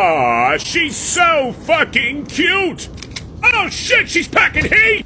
Aw, she's so fucking cute! Oh shit, she's packing heat!